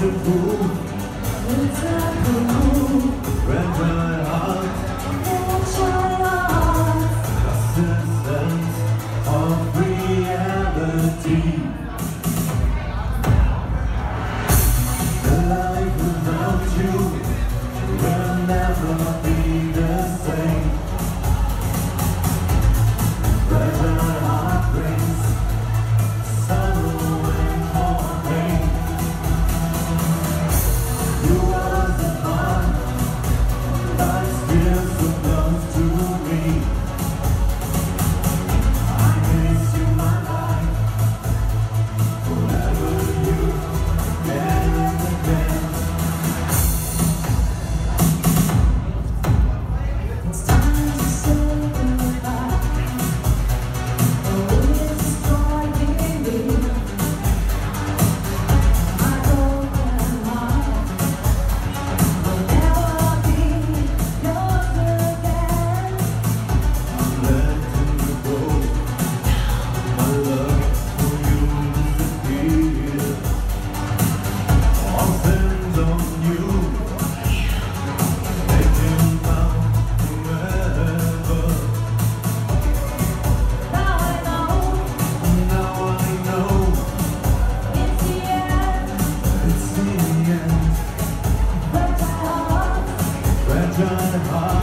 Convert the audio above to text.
It's a fool, it's a fool, ran my heart, of reality. The life without you will never. done hard.